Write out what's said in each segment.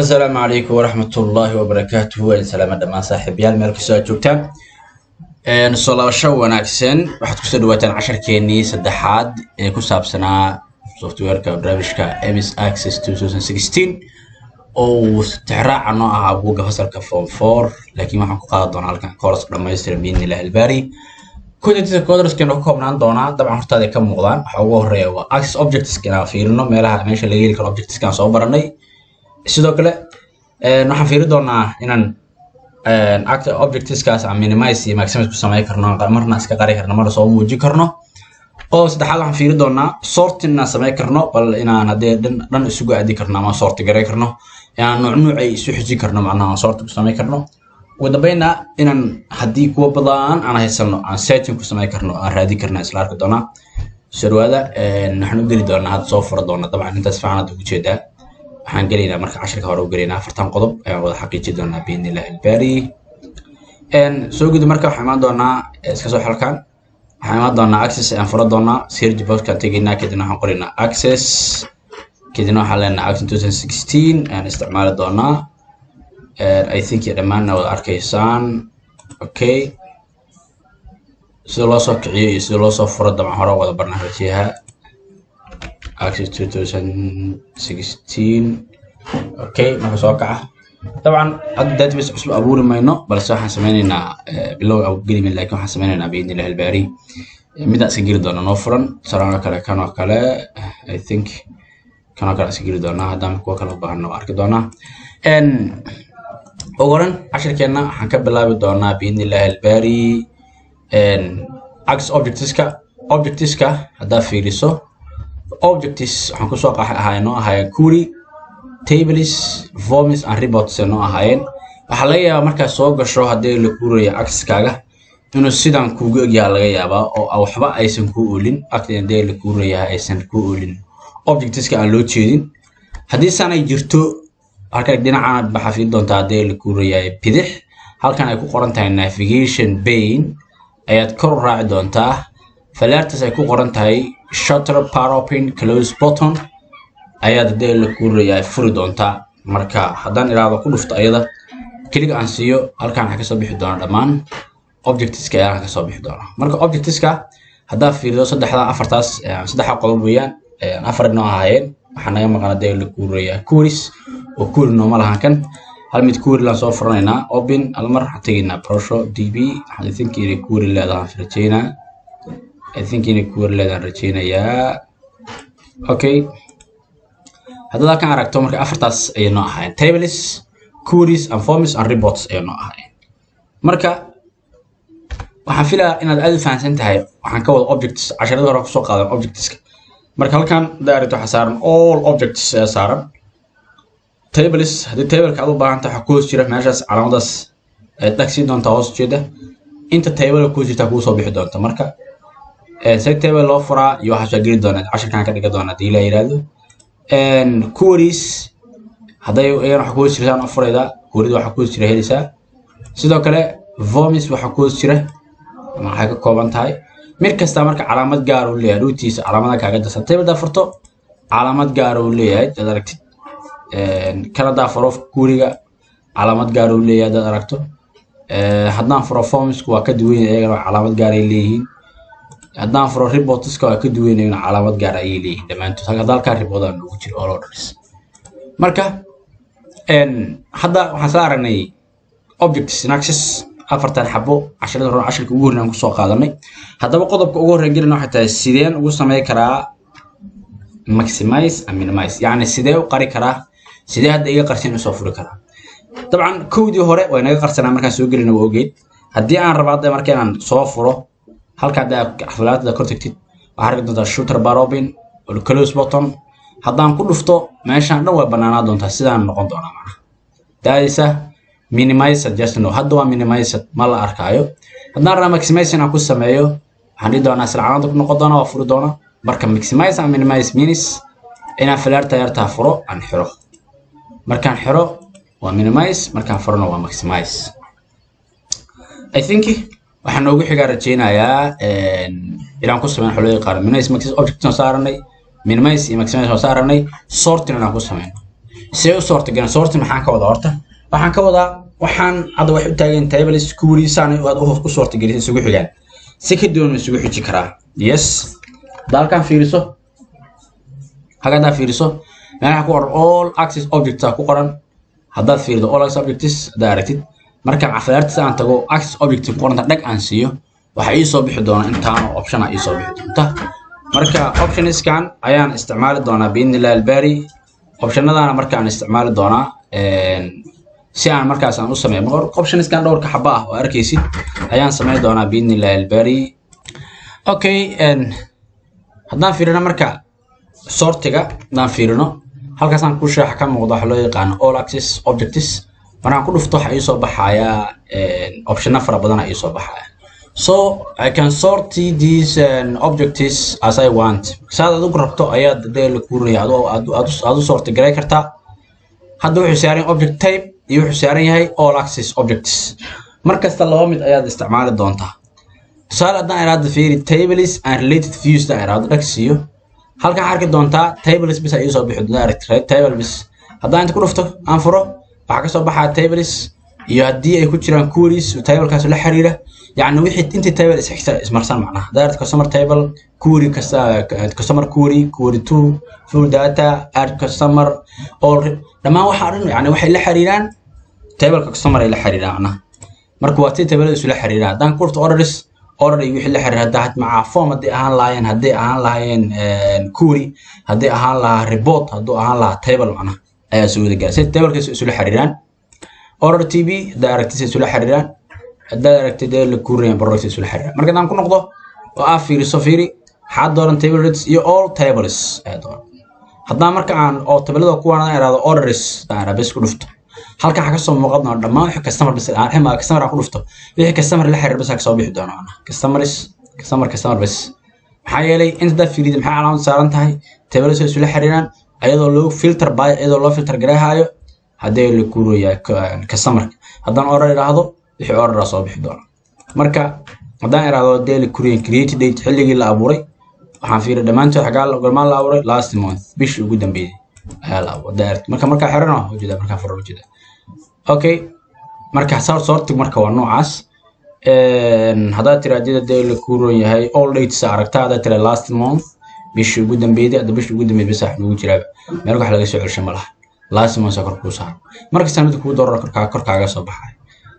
asalaamu calaykum waraxmatullaahi wabarakaatuhu waan salaama dhammaan saaxiibayaal meel kastoo aad joogtaan soo wanaagsan. Waxaad ku soo dhawaataan casharkeenii saddexaad ee ku saabsanaa softwareka barnaamijka ms access 2016 oo uu tixraaca noo ahaa buugga fasalka form four. Laakiin waxaan ku qaadan doonaa halkan course dhammaystiran biidnillahi albaari. Contentska coderskeena ku koobnaan doonaa dabcan hortaada ka muuqdaan. Waxa ugu horreeya waa access objectska inaan fiirino. Meelaha meesha laga heli karo objectska aan soo baranay sidoo kale waxaan fiiri doonaa inaan objectskaas aan minimize iyo maximize ku samayn karno. Marna iska qari karno marna soo muujin karno. Oo saddexaad waxaan fiiri doonaa sorting inaan samayn karno bal inaan haddee dhan dhan isugu aadi karno ama sorti garay karno. Inaan nuucay isu xijin karno macnaha sorti ku samayn karno. Ugu dambayna inaan haddii kuwa badan aan haysano aan searching ku samayn karno aan raadin karna isla arki doonaa. Sharwaada waxaan u geli doonaa hadda soo fura doona dabcan intaas fiican hadda ugu jeedaa waxaan gelaynaa marka cashirka hore u gelaynaa afartan qodob. Ayaan wada xaqiiji doonaa biidnillahi albaari. Soo gudi marka waxaan imaan doonaa iska soo xalkan waxaan imaan doonaa access ayaan fura doonaa. Search boxkaan tegaynaa kadibna waxaan qoraynaa access. Kadibna waxaan leenahay access 2016 ayaan isticmaali doonaa. I think dhammaanna wada arkaysaan. Okay sida loo soo kiciyo iyo sida loo soo furo dabcan hore wada barnaa access 2016 okay marka soo kaca. Dabcan hadda database cusub abuuri mayno balse waxaan sameynaynaa bilow geli mayno laakiin waxaan sameynaynaa biidnillahi albaari midaan iska geli doona noo furan saraan kale kanoo kale i think kanoo kale iska geli doonaa haddaan kuwa kale u arki doonaa ugu horan cashirkeenna waxaan ka bilaabi doonaa biidnillahi albaari access objectiska objectiska haddaa fiiriso objects waxaan ku soo qaxay ahaayeen noo ahaayeen query tables forms and reports noo ahaayeen. Waxaa laga yaabaa markaad soo gasho haddii la kuuraya accesskaaga inuu sidan kuugu egyaha laga yaabaa oo waxba aysan kuu oolin haddii la kuurayaa aysan kuu oolin. Objectska aan loo jeedin haddii sanay jirto halkan dhinacan waxaa doontaa haddii la kuurayaa bidix halkan ay ku qoran tahay navigation pane ayaad kor u raaci doontaa falaartaas ay ku qoran tahay shutter paropen close button. Ayaad haddii la kuurayaa furi doontaa marka haddaan iraado ku dhufto ayada. Keliga aan siiyo halkan waxaa ka soo bixi doona dhammaan. Objectiska ayaa ka soo bixi doona. Marka objectiska haddaa fiirido saddexda afartaas saddexda qodob weeyaan afar noo ahaayeen waxaa naga maqan haddii la kuurayaa queries oo query nooma kan. Hal mid query laan soo furanaynaa open hal mar waxaan tegaynaa db waxaan inay query leedahaan rajeynaa I think inay query leedaan rajeynayaa. Okay haddaad halkan aragto marka afartaas ayay noo ahaayeen. Tables queries and forms and reports ayay noo ahaayeen. Marka waxaan filayaa inaad aad u fahamsan tahay waxaan ka wada objects casharada hore ku soo qaadan objectska. Marka halkan haddaa aragto waxaa saaran all objects ayaa saaran. Tables haddii tableka aad u baahan tahay waxaa ku hoos jira meeshaas calaamadaas. Ayaad dhagsiin doontaa hoos jeeda. Inta tableka ku jirtaa kuu soo bixi doonta. Marka sectable loo furaa iyo waxaa soo geli doonaa cashirkan ka dhiga doona haddii la yidhaahdo queries hadday iyana waxa ku jirtaan furayda queryada waxaa ku hoos jira helaysaa sidoo kale vomis waxaa ku jira ama waxay ka kooban tahay. Mid kasta marka calaamad gaar uu leeyahay dhowtiisa calaamada kaaga darsan tablada furto calaamad gaar uu leeyahay dad aragtid. Kanadaa furo queryga calaamad gaar uu leeyahay dad aragto. Haddaan furo formisku waa ka duwan iyagana calaamad gaar ay leeyihiin haddaan furo reportska waa ka duwanayna calaamad gaar ayay leeyihiin dhammaantood hadda halkaa riboodaan ugu jiro all orders. Marka hadda waxaan sla aragnay objects inaxis afartan xabo casharada hore cashirka ugu horreyn ku soo qaadanay. Haddaba qodobka ugu horreyn gelina waxay tahay sideen ugu samey karaa maximize and minimize. Yacni sidee u qari karaa sidee hadda iga qarsin u soo furi karaa. Dabcan kowdii hore waa inaga qarsanaa markaan soo gelina waa ogeyd. Haddii aan rabo hadda marka inaan soo furo halka haddaa xaflaatada kor tagtid waxaa arki doontaa shooter barobin oo close button. Haddaan ku dhufto meeshaan dhan way banaanaa doontaa sidaan noqon doonaa macnaha. Daadisa minimized just no hadda waa minimized ma la arkaayo. Haddaan rabaa maximize inaan ku sameeyo waxaan dhihi doonaa isla ku noqon doonaa waa furi doonaa marka maximize and minimize means inaan falaarta yartaa furo aan xiro. Markaan xiro waa minimize markaan furona waa maximize. I think waxaan noogu xigaa rajeynayaa inaan ku sameyn xolada qaar. Minimize maxis object soo saaranay minimize iyo maximize soo saaranay sorting inaan ku sameyno see u soorta garan soorti maxaan ka wadaa horta? Waxaan ka wadaa waxaan hadda waxay u taageen tables kuwii saan aad u soorta gelisay isugu xigaan. Si ka duwan isugu xiji karaa. Yes. Hadda halkaan fiiriso. Hagadaa fiiriso. Meelaha ku qoran all access objects ku qoran. Haddaad fiirido all access objects haddaad aragtid markaan cafalaartiis aan tago access object ku qoranta dhag aan siiyo waxaa ii soo bixi doona intaano option aa ii soo bixi doonta. Marka optionskan ayaan isticmaali doonaa biidnillahi albaari optionadana markaan isticmaali doonaa si aan markaas aan u sameeyo optionskan dhowrka xaba ah oo arkaysid. Ayaan sameyn doonaa biidnillahi albaari okay haddaan fiirino marka sortiga haddaan fiirino halkaasaan ku shaaxa ka muuqda waxa loo yaqaano all access objects markaan ku dhufto waxa ii soo baxaya optiona fara badan aa ii soo baxaya. So i can sort these objectives as i want. Saad adigu rabto ayaad dee la kuurinaya aad u sorti garay kartaa hadda wuxuu saaran object type iyo wuxuu saaran yahay all access objects. Mar kasta laba mid ayaad isticmaali doontaa. Tusaale haddaan iraado fiiri tables and related views daan iraado dhag siiyo. Halkaan arki doontaa tables bis ay soo bixi doontaa table haddaan inta ku dhufto aan furo waxaa ka soo baxaa tables iyo haddii ay ku jiraan queries tablekaas la xiriira yani wixii intii table ismarsan macnaha. Direct customer table query customer query query two full data add customer all dhammaan waxaa dhan yani waxay la xiriiraan tableka customer ay la xiriiraan macnaha. Marka waa tii tablada isula xiriiraan haddaan kurta orders order iyo wixii la xiriira. Haddaa macaa form hadday ahaan lahaayeen hadday ahaan lahaayeen eh, query hadday ahaan lahaa report hadduu ahaan lahaa table macnaha ayaa soo wada gaarsiin tablekaas isu la xiriiraan order tv directisa isu la xiriiraan haddaad aragtay dee la kuurinayan barogta isula xiriira marka haddaan ku noqdo oo aa fiiriso fiiri waxaad dooran table rates iyo all tables ayaa dooran. Haddaan marka aan oo tablada kuwaan aan iraado orders aan iraa ku dhufto. Halkan waxaa ka soo muuqan doona dhammaan wixii customer bes aan xima customer aan ku dhufto. Wixii customer la xiriir bes aa ka soo bixi doona ana customers customer customer bes maxaa yeelay inta fiirida maxay calaamad saaran tahay? Tables ay isula xiriiraan ayadoo loo filter by ayadoo loo filter garaahayo haddii la kuuraya customer haddaan order iraahdo wixii order soo bixi doona. Marka haddaan iraahdo daily korean created date xilligii la abuuray waxaan fiiray dhammaantood xagaa golmaan la abuuray last month bishii ugu dambeeyay ayaa la abuuray marka markaa xirano ujeeda markaa furo ujeeda okay marka sortig marka waa noocaas. Haddaad tiraadida daily korean yahay all dates aragtaa haddaad tira last month bishii ugu dambeeyay hadda bishii ugu dambeeyay bas lagu jiraaba meel wax laga soo celshay ma laha. Kor kuu saaro marka sanadka kuu doorar korkaaga soo baxay.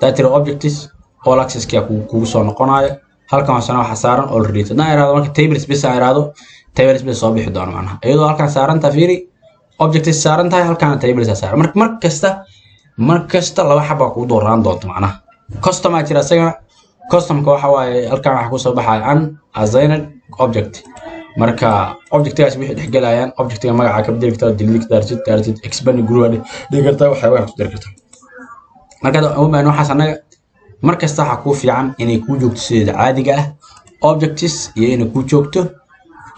Data objectives all access kia kugu soo noqonayo halkan hoosena saaran all relate haddaan iraado marka tables bis aan iraado tables bis soo bixi doono macnaha. Iyadoo halkan saaran tahay fiiri objectives saaran tahay halkan tables saaran. Marka mar kasta mar kasta laba xaba kugu dooraan doonto macnaha. Custom aa jira isagana. Customka waxa waaye halkan waxaa ku soo baxaya an assigned object marka objectigaas wixii dhexgelayaan objectiga magaca ka bedeli kartaa delete kartaa dartid expand group dhigi kartaa waxay wax ku dari kartaa marka umaan waxaas annaga mar kasta waxaa kuu fiican inay kuu joogto sideeda caadiga ah objectives iyo inay kuu joogto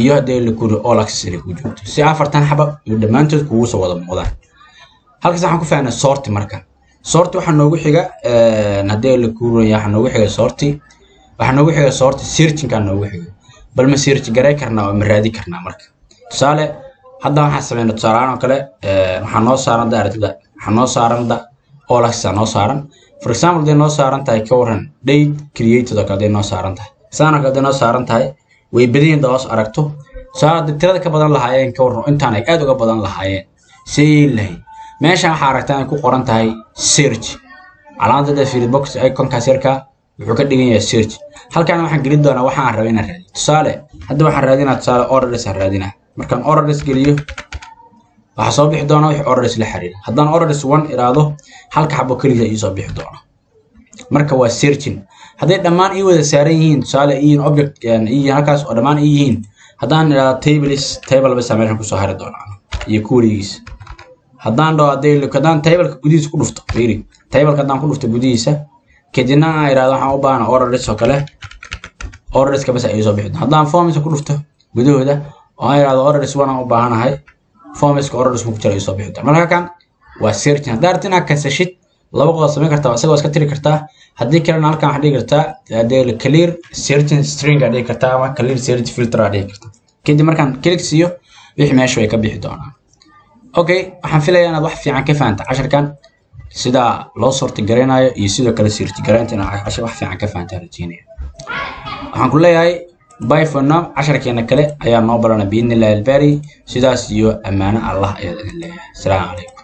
iyo haddii la kuri all access inay kuu joogto. Si afartan xaba iyo dhammaantood kugu soo wada muuqdaan halkaas waxaan ku fahnay sorti marka. Sorti waxaa noogu xiga haddii la kuraya waxaa noogu xiga sorti. Waxaa noogu xiga sorti searchingkaa noogu xiga bal ma search garay karnaa oo ma raadi karnaa marka. Tusaale hadda waxaan sameynay tusaalehaan oo kale waxaa noo saaran da aragtida waxaa noo saaran da access noo saaran. For example hadday noo saaran tahay ka waran date created oo kale hadday noo saaran tahay. Saan oo kale hadday noo saaran tahay way badan yihiin daos aragto. Tusaale hadday tirada ka badan lahaayeen ka waran intaan ay aad uga badan lahaayeen see lahayd meeshan waxaa aragtaa inay ku qoran tahay search. Calaamadda field box iconkaas yarkaa wuxuu ka dhigan yahay search. Halkan waxaan gelin doonaa waxaan rabay inaan raadiyo. Tusaale hadda waxaan raadinaa tusaale orders aan raadinaa markaan orders geliyo waxaa soo bixi doona wixii orders la xiriira. Haddaan orders one iraado halka xabo keliya ii soo bixi doona marka waa searching. Hadday dhammaan ii wada saaran yihiin tusaale yihiin object yihiin halkaas oo dhammaan ii haddaan iraado tables table basa meeshan ku soo hari doonaa iyo kuwarigiis haddaan dhaho haddaan tableka gudihiisa ku dhufto fiiri. Tableka haddaan ku dhufto gudihiisa kadibna aan iraado waxaan u baahana orders oo kale. Orderska bas ay soo bixi haddaan forms ku dhufto gudahooda oo aan iraado orders one aan u baahanahay. Formska orders ku jira ay soo bixi marka kan waa searching haddaa rabti inaad kansashid laba qodob samayn kartaa isagoo iska tiri kartaa. Haddii kalena halkan waxaa dhigi kartaa hadee clear searching string aa dhigi kartaa ama clear search filter aa dhigi kartaa. Kadib markaan click siiyo wixii meesha way ka bixi doonaan. Okay waxaan filayaa inaad wax fiican ka fahanta casharkan sida loo sorti garaynayo iyo sidoo kale sirti garaynta inaad cashar wax fiican ka fahanta rajeynaya waxaan ku leeyahay by for now. Casharkeena kale ayaa noo barana biidni illahi albari sidaas iyo ammaano allah ayaad idin leeyahay. Asalaamu calaykum